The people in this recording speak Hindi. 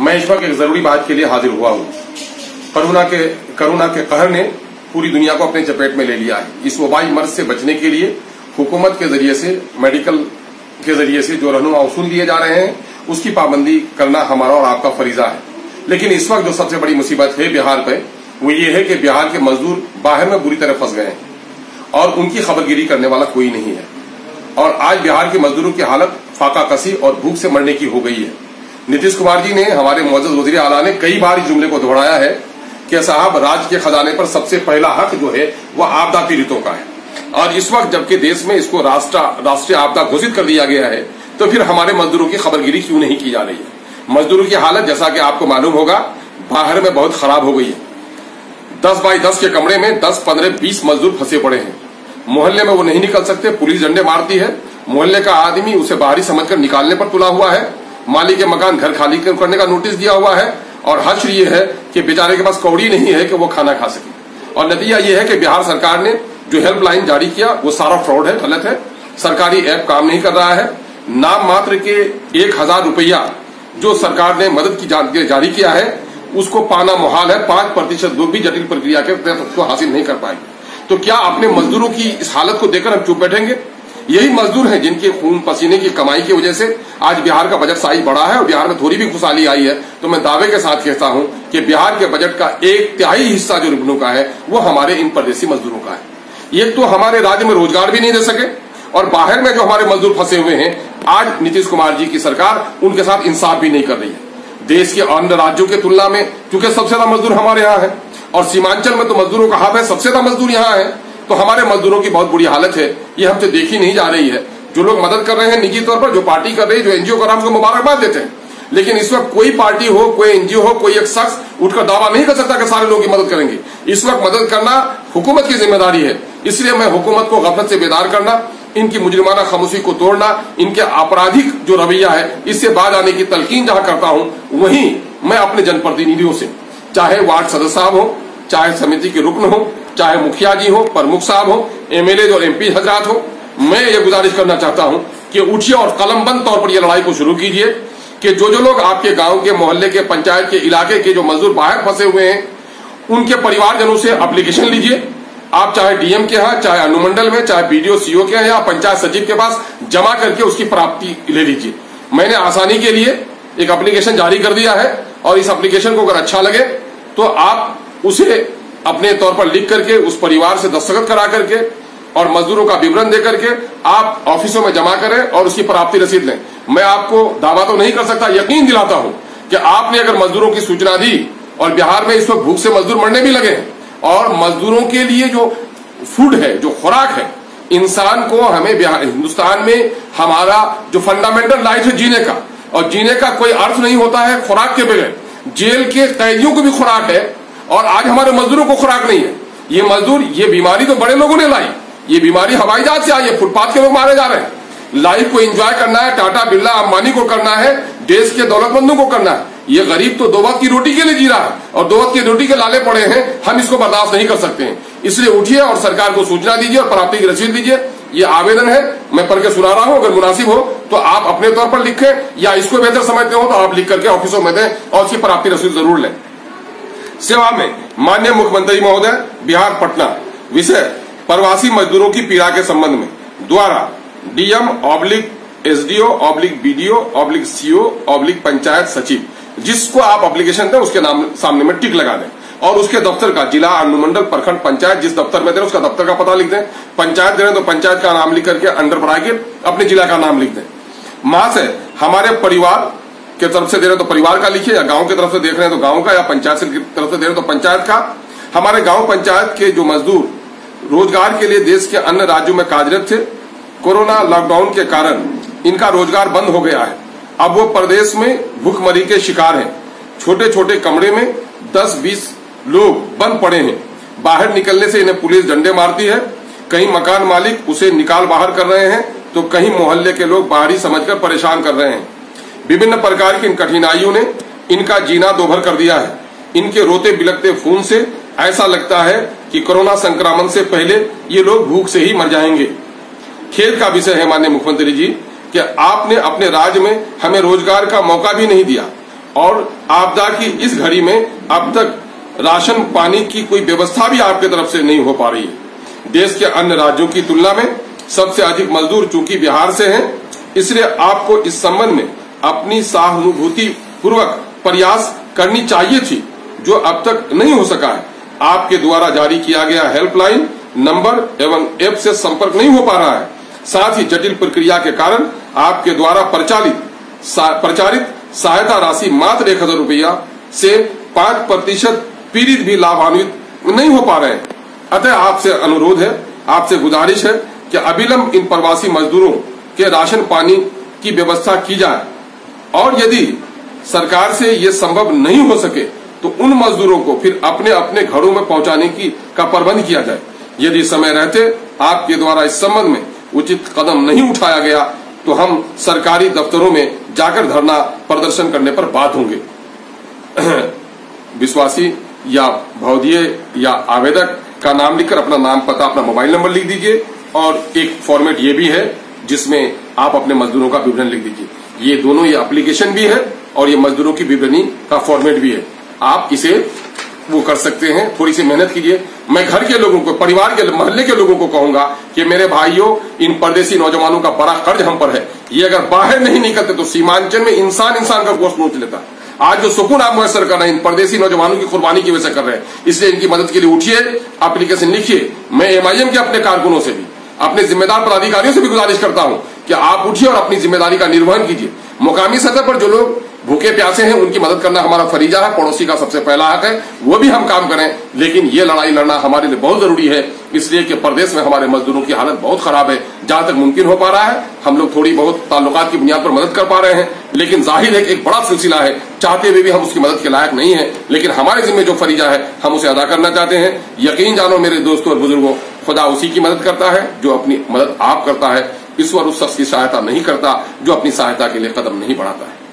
मैं इस वक्त एक ज़रूरी बात के लिए हाजिर हुआ हूँ। कोरोना के कोरोना के कहर ने पूरी दुनिया को अपने चपेट में ले लिया है। इस वबाई मर्ज से बचने के लिए हुकूमत के ज़रिए से, मेडिकल के ज़रिए से जो रहनुमा उसूल दिए जा रहे हैं, उसकी पाबंदी करना हमारा और आपका फरीजा है। लेकिन इस वक्त जो सबसे बड़ी मुसीबत है बिहार पे, वो ये है कि बिहार के मजदूर बाहर में बुरी तरह फंस गए हैं और उनकी खबरगिरी करने वाला कोई नहीं है। और आज बिहार के मजदूरों की हालत फाका कसी और भूख से मरने की हो गई है। नीतीश कुमार जी ने हमारे मौजूद वज़ीर आला ने कई बार इस जुमले को दोहराया है कि साहब राज्य के खजाने पर सबसे पहला हक जो है, वह आपदा पीड़ितों का है। और इस वक्त जबकि देश में इसको राष्ट्रीय आपदा घोषित कर दिया गया है तो फिर हमारे मजदूरों की खबरगिरी क्यों नहीं की जा रही है? मजदूरों की हालत, जैसा कि आपको मालूम होगा, बाहर में बहुत खराब हो गई है। दस बाई दस के कमरे में दस, पंद्रह, बीस मजदूर फंसे पड़े हैं। मोहल्ले में वो नहीं निकल सकते, पुलिस डंडे मारती है। मोहल्ले का आदमी उसे बाहरी समझकर निकालने पर तुला हुआ है। मालिक के मकान घर खाली करने का नोटिस दिया हुआ है और हर्ष ये है कि बेचारे के पास कौड़ी नहीं है कि वो खाना खा सके। और नतीजा ये है कि बिहार सरकार ने जो हेल्पलाइन जारी किया, वो सारा फ्रॉड है, गलत है। सरकारी ऐप काम नहीं कर रहा है। नाम मात्र के एक हज़ार रुपया जो सरकार ने मदद की जारी किया है, उसको पाना मुहाल है। पाँच प्रतिशत लोग भी जटिल प्रक्रिया के तहत उसको हासिल नहीं कर पाएँगे। तो क्या अपने मजदूरों की इस हालत को देखकर हम चुप बैठेंगे? यही मजदूर हैं जिनके खून पसीने की कमाई की वजह से आज बिहार का बजट साइज़ बढ़ा है और बिहार में थोड़ी भी खुशहाली आई है। तो मैं दावे के साथ कहता हूँ कि बिहार के बजट का एक तिहाई हिस्सा जो रिबनों का है, वो हमारे इन परदेसी मजदूरों का है। एक तो हमारे राज्य में रोज़गार भी नहीं दे सके और बाहर में जो हमारे मजदूर फंसे हुए हैं, आज नीतीश कुमार जी की सरकार उनके साथ इंसाफ भी नहीं कर रही है। देश के अन्य राज्यों की तुलना में क्योंकि सबसे ज़्यादा मजदूर हमारे यहाँ है, और सीमांचल में तो मजदूरों का हाथ है, सबसे ज़्यादा मजदूर यहाँ है। तो हमारे मजदूरों की बहुत बुरी हालत है। ये हमसे देखी नहीं जा रही है। जो लोग मदद कर रहे हैं निजी तौर पर, जो पार्टी कर रही है, जो एनजीओ कर रहा है उसको मुबारकबाद देते हैं। लेकिन इस वक्त कोई पार्टी हो, कोई एनजीओ हो, कोई एक शख्स उठकर दावा नहीं कर सकता कि सारे लोगों की मदद करेंगे। इस वक्त मदद करना हुकूमत की ज़िम्मेदारी है। इसलिए मैं हुकूमत को गफलत से बेदार करना, इनकी मुजरिमाना खामोशी को तोड़ना, इनके आपराधिक जो रवैया है, इससे बाज आने की तलकीन जहाँ करता हूँ, वहीं मैं अपने जनप्रतिनिधियों से, चाहे वार्ड सदस्य साहब हो, चाहे समिति के रुकन हो चाहे मुखिया जी हो, प्रमुख साहब हो एमएलए और एमपी हजरात हो, मैं ये गुजारिश करना चाहता हूँ कि उठिए और कलमबंद तौर पर यह लड़ाई को शुरू कीजिए कि जो जो लोग आपके गाँव के, मोहल्ले के, पंचायत के, इलाके के जो मजदूर बाहर फंसे हुए हैं, उनके परिवारजनों से अप्लीकेशन लीजिए। आप चाहे डीएम के हैं, चाहे अनुमंडल में, चाहे बीडीओ, सीओ के हैं या पंचायत सचिव के पास, जमा करके उसकी प्राप्ति ले लीजिए। मैंने आसानी के लिए एक एप्लीकेशन जारी कर दिया है और इस एप्लीकेशन को अगर अच्छा लगे तो आप उसे अपने तौर पर लिख करके, उस परिवार से दस्तखत करा करके और मजदूरों का विवरण दे करके आप ऑफिसों में जमा करें और उसकी प्राप्ति रसीद लें। मैं आपको दावा तो नहीं कर सकता, यकीन दिलाता हूँ कि आपने अगर मजदूरों की सूचना दी और बिहार में इस वक्त भूख से मजदूर मरने भी लगे हैं और मजदूरों के लिए जो फ़ूड है, जो खुराक है, इंसान को हमें हिंदुस्तान में हमारा जो फंडामेंटल राइट है जीने का और जीने का कोई अर्थ नहीं होता है खुराक के बगैर जेल के कैदियों को भी खुराक है और आज हमारे मजदूरों को खुराक नहीं है। ये मजदूर, ये बीमारी तो बड़े लोगों ने लाई। ये बीमारी हवाई जहाज़ से आई है, फुटपाथ के लोग मारे जा रहे हैं। लाइफ को एंजॉय करना है टाटा बिरला अंबानी को करना है, देश के दौलतमंदों को करना है। ये गरीब तो दो वक्त की रोटी के लिए जी रहा है और दो वक्त की रोटी के लाले पड़े हैं, हम इसको बर्दाश्त नहीं कर सकते हैं। इसलिए उठिए और सरकार को सूचना दीजिए और प्राप्ति की रसीद दीजिए। ये आवेदन है, मैं पढ़ के सुना रहा हूँ, अगर मुनासिब हो तो आप अपने तौर पर लिखें या इसको बेहतर समझते हो तो आप लिख करके ऑफिसों में दें और उसकी प्राप्ति रसीद ज़रूर लें। सेवा में माननीय मुख्यमंत्री महोदय, बिहार, पटना, विषय प्रवासी मजदूरों की पीड़ा के संबंध में, द्वारा DM oblique SDO, oblique BDO, oblique CO, oblique panchayat सचिव, जिसको आप एप्लीकेशन दें, उसके नाम, सामने में टिक लगा दें। और उसके दफ्तर का, जिला अनुमंडल प्रखंड पंचायत, जिस दफ्तर में दे, उसका दफ्तर का पता लिख दें। पंचायत दे रहे तो पंचायत का नाम लिख करके अंडर ब्रैकेट अपने जिला का नाम लिख दें। माँ से हमारे परिवार के तरफ़ से दे रहे तो परिवार का लिखिए, या गाँव की तरफ़ से देख रहे हैं तो गाँव का, या पंचायत की तरफ़ से दे रहे तो पंचायत का। हमारे गाँव पंचायत के जो मजदूर रोज़गार के लिए देश के अन्य राज्यों में कार्यरत थे, कोरोना लॉकडाउन के कारण इनका रोज़गार बंद हो गया है। अब वो प्रदेश में भूखमरी के शिकार हैं। छोटे छोटे कमरे में 10-20 लोग बंद पड़े हैं। बाहर निकलने से इन्हें पुलिस डंडे मारती है। कहीं मकान मालिक उसे निकाल बाहर कर रहे हैं तो कहीं मोहल्ले के लोग बाहरी समझकर परेशान कर रहे हैं। विभिन्न प्रकार की इन कठिनाइयों ने इनका जीना दोभर कर दिया है। इनके रोते बिलकते खून से ऐसा लगता है कि कोरोना संक्रमण से पहले ये लोग भूख से ही मर जाएँगे। खेल का विषय है माननीय मुख्यमंत्री जी, कि आपने अपने राज्य में हमें रोज़गार का मौका भी नहीं दिया और आपदा की इस घड़ी में अब तक राशन पानी की कोई व्यवस्था भी आपके तरफ़ से नहीं हो पा रही है। देश के अन्य राज्यों की तुलना में सबसे अधिक मजदूर चूँकि बिहार से हैं, इसलिए आपको इस संबंध में अपनी सहानुभूति पूर्वक प्रयास करनी चाहिए थी, जो अब तक नहीं हो सका है। आपके द्वारा जारी किया गया हेल्पलाइन नंबर एवं ऐप से संपर्क नहीं हो पा रहा है। साथ ही जटिल प्रक्रिया के कारण आपके द्वारा प्रचालित प्रचारित सहायता राशि मात्र एक हज़ार रूपया से पाँच प्रतिशत पीड़ित भी लाभान्वित नहीं हो पा रहे अतः आपसे अनुरोध है, आपसे गुजारिश है कि अविलंब इन प्रवासी मजदूरों के राशन पानी की व्यवस्था की जाए। और यदि सरकार से ये संभव नहीं हो सके तो उन मजदूरों को फिर अपने अपने घरों में पहुँचाने की का प्रबंध किया जाए। यदि समय रहते, आपके द्वारा इस संबंध में उचित कदम नहीं उठाया गया तो हम सरकारी दफ्तरों में जाकर धरना प्रदर्शन करने पर बात होंगे। विश्वासी या भौदीय या आवेदक का नाम लिखकर अपना नाम पता, अपना मोबाइल नंबर लिख दीजिए, और एक फॉर्मेट ये भी है जिसमें आप अपने मजदूरों का विवरण लिख दीजिए। ये दोनों ये एप्लीकेशन भी है और ये मजदूरों की विवरणी का फॉर्मेट भी है। आप इसे वो कर सकते हैं थोड़ी सी मेहनत कीजिए। मैं घर के लोगों को, परिवार के, मोहल्ले के लोगों को कहूँगा कि मेरे भाइयों, इन परदेशी नौजवानों का बड़ा कर्ज हम पर है। ये अगर बाहर नहीं निकलते तो सीमांचल में इंसान इंसान का गोश्त नोच लेता। आज जो सुकून आप मुयसर कर रहे हैं, इन परदेशी नौजवानों की कुर्बानी की वजह से कर रहे हैं। इसलिए इनकी मदद के लिए उठिए एप्लीकेशन लिखिए। मैं एमआईएम के अपने कारकुनों से भी, अपने जिम्मेदार पदाधिकारियों से भी गुजारिश करता हूँ कि आप उठिए और अपनी ज़िम्मेदारी का निर्वहन कीजिए। मुकामी सतह पर जो लोग भूखे प्यासे हैं, उनकी मदद करना हमारा फरीजा है, पड़ोसी का सबसे पहला हक है, वो भी हम काम करें। लेकिन ये लड़ाई लड़ना हमारे लिए बहुत ज़रूरी है, इसलिए कि प्रदेश में हमारे मजदूरों की हालत बहुत खराब है। जहाँ तक मुमकिन हो पा रहा है, हम लोग थोड़ी बहुत ताल्लुकात की बुनियाद पर मदद कर पा रहे हैं, लेकिन ज़ाहिर है एक बड़ा सिलसिला है। चाहते हुए भी हम उसकी मदद के लायक नहीं है, लेकिन हमारे जिम्मे जो फरीजा है, हम उसे अदा करना चाहते हैं। यकीन जानो मेरे दोस्तों और बुज़ुर्गों, खुदा उसी की मदद करता है, जो अपनी मदद आप करता है। ईश्वर उस शख्स की सहायता नहीं करता जो अपनी सहायता के लिए कदम नहीं बढ़ाता है।